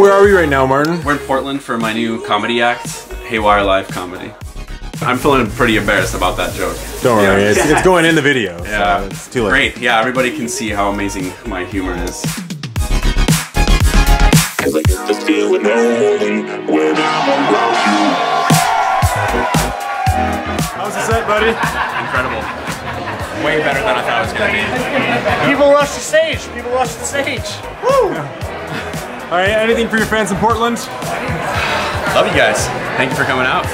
Where are we right now, Martin? We're in Portland for my new comedy act, Haywyre Live Comedy. I'm feeling pretty embarrassed about that joke. Don't worry, yeah. it's, going in the video. Yeah, so it's too late. Great, yeah, everybody can see how amazing my humor is. Buddy? Incredible. Way better than I thought it was gonna be. People rush the stage. People rush the stage. Woo! All right, anything for your fans in Portland? Love you guys. Thank you for coming out.